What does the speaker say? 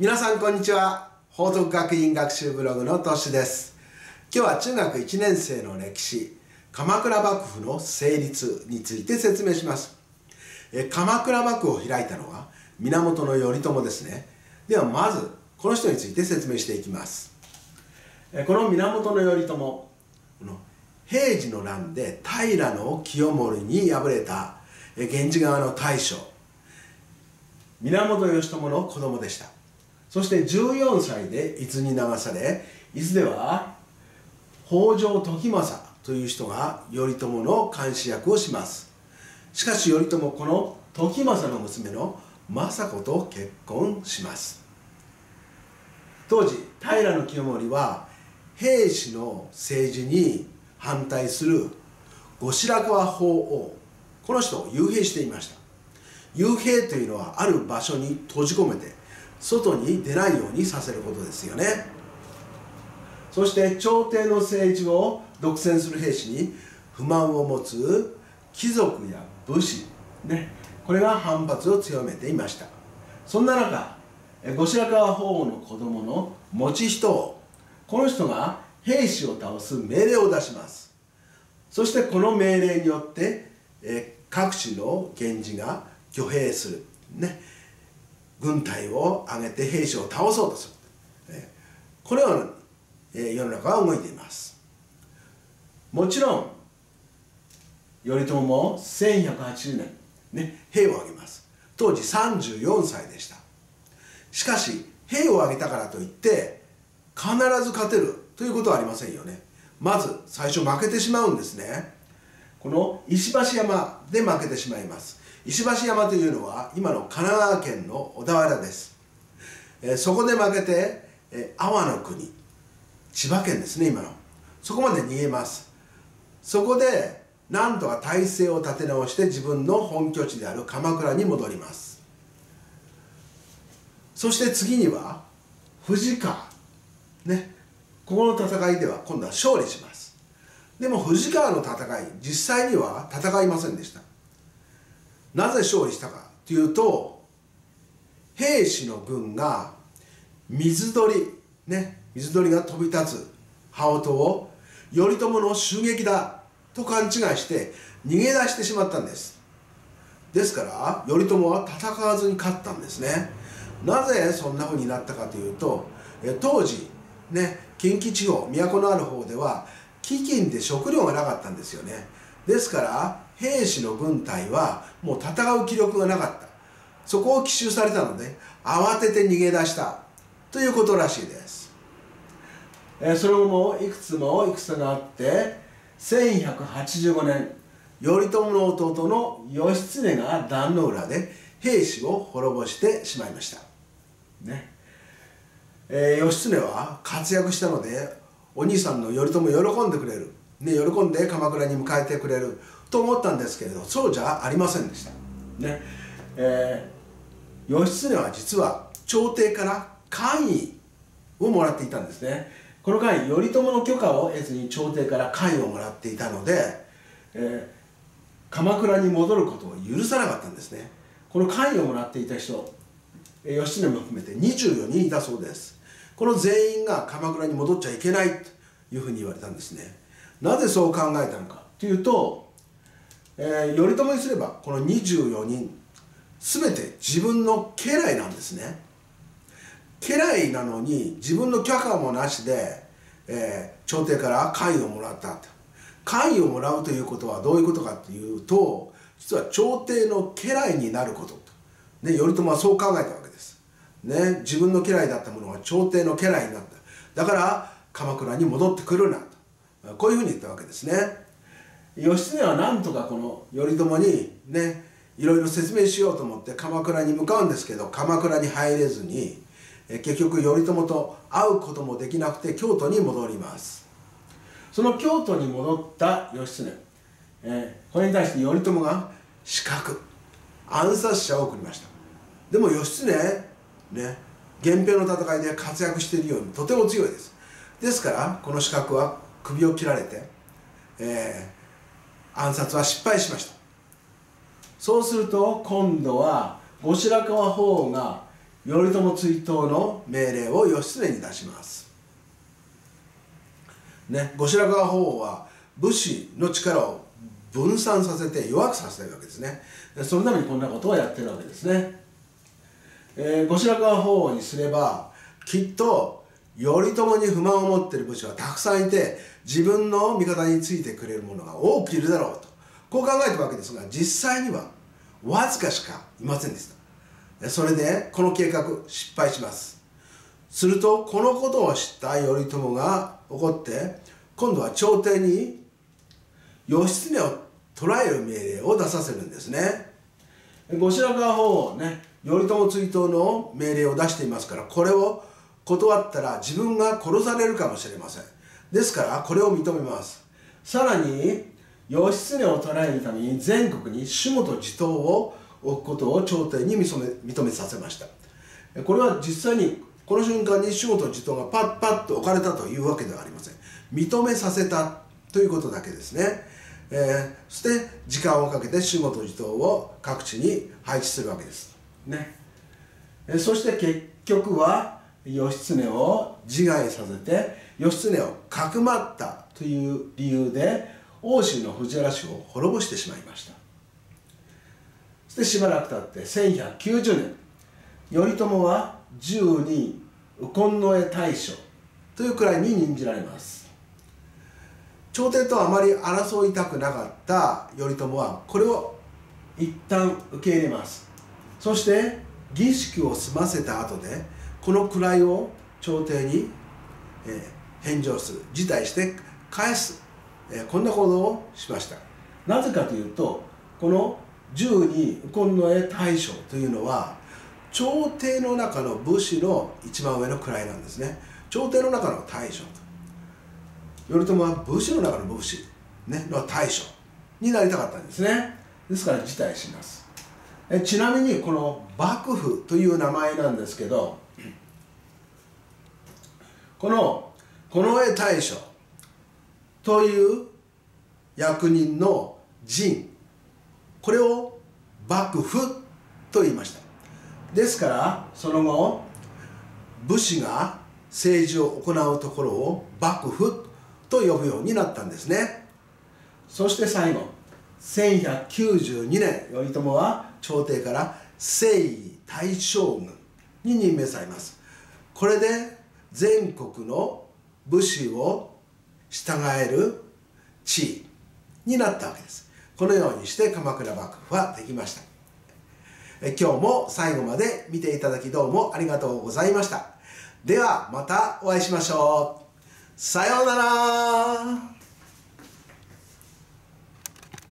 皆さんこんにちは。報徳学院学習ブログのトシです。今日は中学1年生の歴史鎌倉幕府の成立について説明します。え鎌倉幕府を開いたのは源頼朝ですね。ではまずこの人について説明していきます。えこの源頼朝この平治の乱で平清盛に敗れた源氏側の大将源義朝の子供でした。そして14歳で伊豆に流され伊豆では北条時政という人が頼朝の監視役をします。しかし頼朝この時政の娘の政子と結婚します。当時平清盛は平氏の政治に反対する後白河法皇この人を幽閉していました。幽閉というのはある場所に閉じ込めて外に出ないようにさせることですよね。そして朝廷の政治を独占する兵士に不満を持つ貴族や武士ね。これが反発を強めていました。そんな中後白河法皇の子供の持ち人をこの人が兵士を倒す命令を出します。そしてこの命令によって各地の源氏が挙兵する。ね。軍隊を挙げて兵士を倒そうとする。このように世の中は動いています。もちろん頼朝も1180年、ね、兵を挙げます。当時34歳でした。しかし兵を挙げたからといって必ず勝てるということはありませんよね。まず最初負けてしまうんですね。この石橋山で負けてしまいます。石橋山というのは今の神奈川県の小田原です、えー、そこで負けて、えー、阿波の国千葉県ですね今の。そこまで逃げます。そこでなんとか体制を立て直して自分の本拠地である鎌倉に戻ります。そして次には藤川。ね。ここの戦いでは今度は勝利します。でも藤川の戦い実際には戦いませんでした。なぜ勝利したかというと兵士の軍が水鳥ね水鳥が飛び立つ羽音を頼朝の襲撃だと勘違いして逃げ出してしまったんです。ですから頼朝は戦わずに勝ったんですね。なぜそんな風になったかというと当時ね近畿地方都のある方では飢饉で食料がなかったんですよね。ですから兵士の軍隊はもう戦う気力がなかった。そこを奇襲されたので慌てて逃げ出した。ということらしいです、えその後もいくつも戦があって1185年頼朝の弟の義経が壇の浦で兵士を滅ぼしてしまいました。ね。えー、義経は活躍したのでお兄さんの頼朝喜んでくれる、ね、喜んで鎌倉に迎えてくれると思ったんですけれどそうじゃありませんでした。ねえー、義経は実は朝廷から官位をもらっていたんですね。この間頼朝の許可を得ずに朝廷から官位をもらっていたので、えー、鎌倉に戻ることを許さなかったんですね。この官位をもらっていた人義経も含めて24人いたそうですこの全員が鎌倉に戻っちゃいけないというふうに言われたんですねなぜそう考えたのかというと、えー、頼朝にすればこの24人全て自分の家来なんですね。家来なのに自分の許可もなしで、えー、朝廷から官位をもらったと。官位をもらうということはどういうことかというと実は朝廷の家来になることね、頼朝はそう考えたわけです、ね、自分の家来だったものが朝廷の家来になった。だから鎌倉に戻ってくるなと。こういうふうに言ったわけですね。義経はなんとかこの頼朝にねいろいろ説明しようと思って鎌倉に向かうんですけど鎌倉に入れずに結局頼朝と会うこともできなくて京都に戻ります。その京都に戻った義経、えー、これに対して頼朝が四角暗殺者を送りました。でも義経ね源平の戦いで活躍しているようにとても強いです。ですからこの資格は首を切られて、えー、暗殺は失敗しました。そうすると今度は後白河法皇が頼朝追討の命令を義経に出します。ね後白河法皇は武士の力を分散させて弱くさせたいわけですね。そのためにこんなことをやってるわけですね、えー、後白河法皇にすればきっと頼朝に不満を持っている武士はたくさんいて自分の味方についてくれる者が多くいるだろうと。こう考えたわけですが実際にはわずかしかいませんでした。それでこの計画失敗します。するとこのことを知った頼朝が怒って今度は朝廷に義経を捕らえる命令を出させるんですね。後白河法皇ね頼朝追討の命令を出していますからこれを断ったら自分が殺されるかもしれません。ですからこれを認めます。さらに義経を捕らえるために全国に守護と地頭を置くことを朝廷に認めさせました。これは実際にこの瞬間に守護と地頭がパッパッと置かれたというわけではありません。認めさせたということだけですね、えー、そして時間をかけて守護と地頭を各地に配置するわけです。ね、え、そして結局は義経を自害させて義経をかくまったという理由で欧州の藤原氏を滅ぼしてしまいました。そしてしばらく経って1190年頼朝は12位右近の絵大将というくらいに任じられます。朝廷とあまり争いたくなかった頼朝はこれを一旦受け入れます。そして儀式を済ませた後でこの位を朝廷に、え、返上する。辞退して返す。えこんな行動をしました。なぜかというとこの十二右近の絵大将というのは朝廷の中の武士の一番上の位なんですね。朝廷の中の大将と。頼朝は武士の中の武士、ね、の大将になりたかったんですね。ですから辞退します。えちなみにこの幕府という名前なんですけどこのこの絵大将という役人の陣これを幕府と言いました。ですからその後武士が政治を行うところを幕府と呼ぶようになったんですね。そして最後1192年頼朝は朝廷から征夷大将軍に任命されます。これで全国の武士を従える地位になったわけです。このようにして鎌倉幕府はできました。え今日も最後まで見ていただきどうもありがとうございました。ではまたお会いしましょう。さようなら。